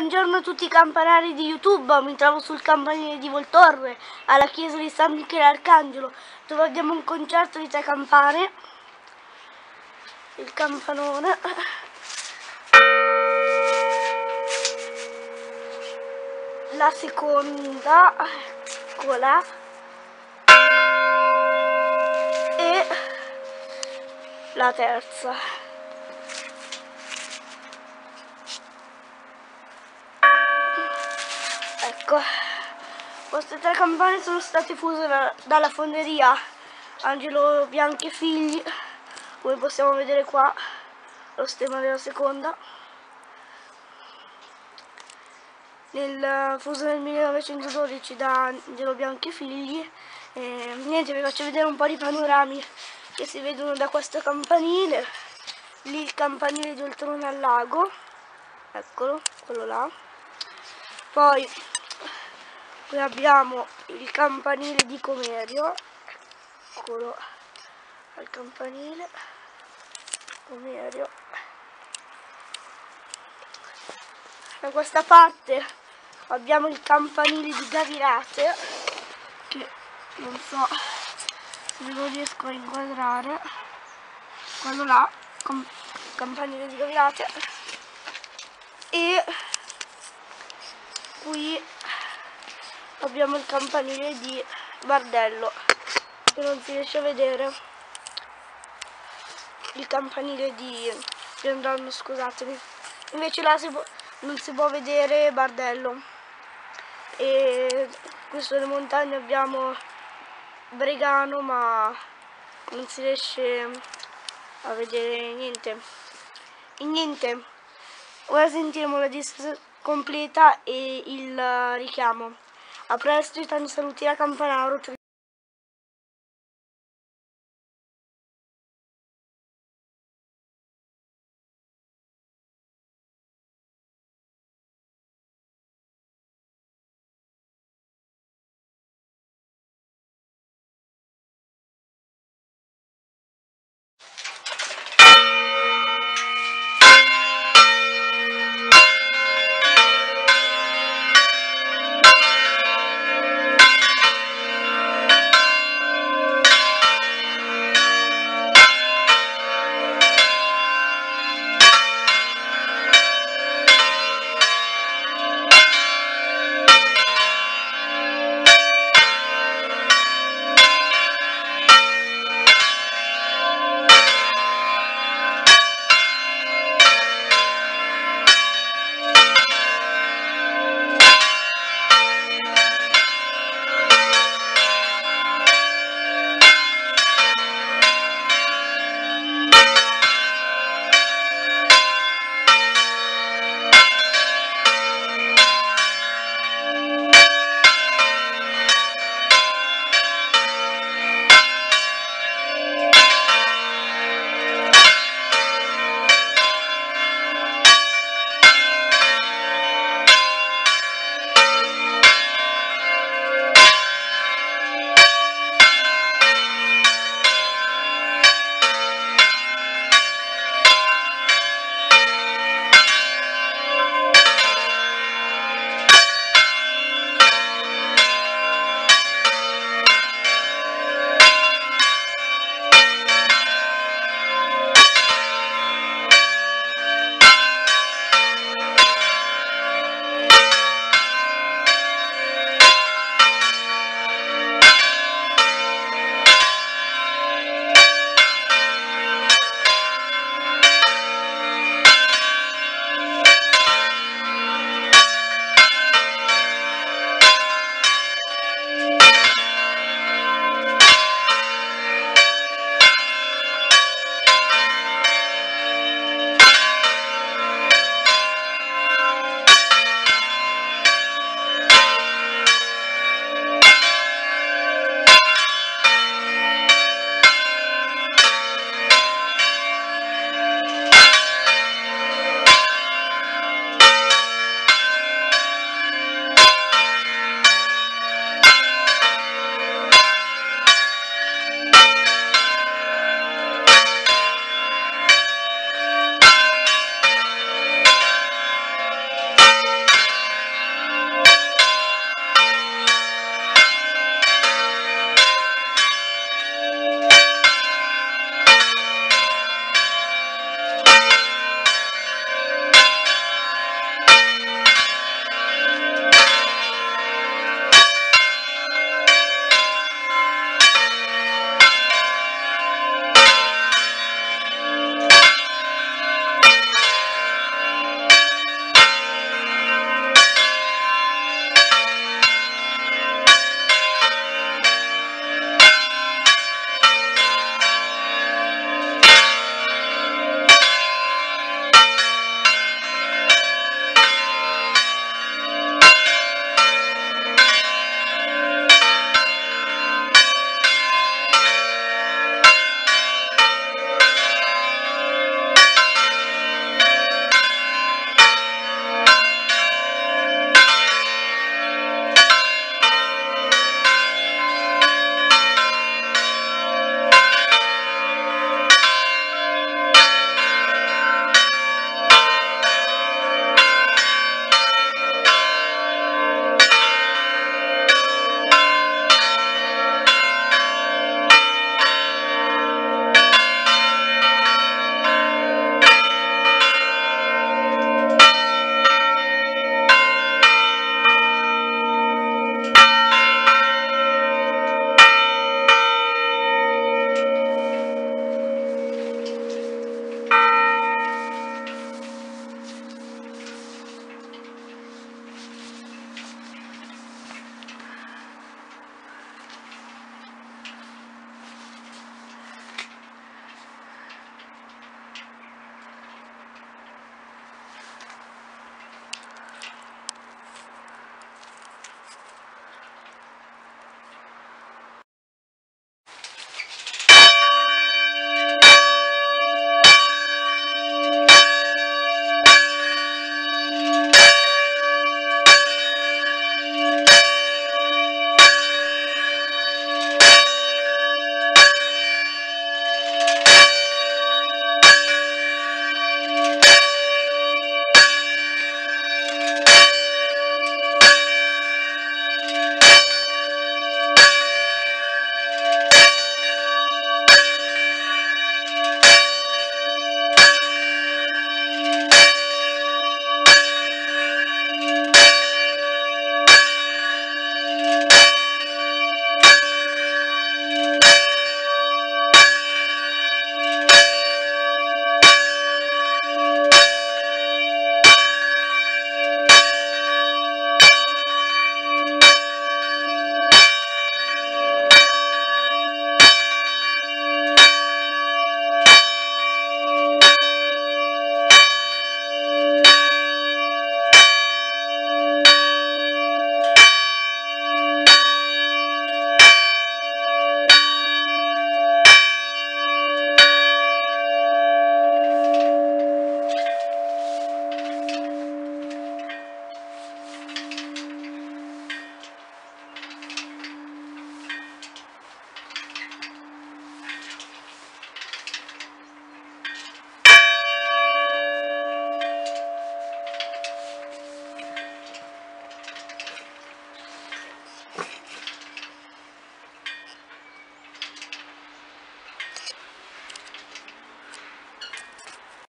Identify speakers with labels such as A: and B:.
A: buongiorno a tutti i campanari di YouTube, mi trovo sul campanile di Voltorre, alla chiesa di San Michele Arcangelo, dove abbiamo un concerto di tre campane, il campanone, la seconda, eccola, e la terza. Ecco queste tre campane sono state fuse da, dalla fonderia. Angelo Bianchi Figli come possiamo vedere qua lo stemma della seconda. Nel fuso nel 1912 da Angelo Bianchi Figli. E, niente vi faccio vedere un po' di panorami che si vedono da questo campanile. Lì il campanile di Oltrone al lago. Eccolo quello là. Poi qui abbiamo il campanile di Comerio. Eccolo. Al campanile. Comerio. Da questa parte abbiamo il campanile di Gavirate che non so se lo riesco a inquadrare. Quello là campanile di Gavirate. E qui abbiamo il campanile di Bardello che non si riesce a vedere. Il campanile di Giandanno scusatemi. Invece là si può, non si può vedere Bardello. E qui sulle montagne abbiamo Bregano ma non si riesce a vedere niente. E niente ora sentiremo la disca completa e il richiamo a presto tanti saluti da Campanaro.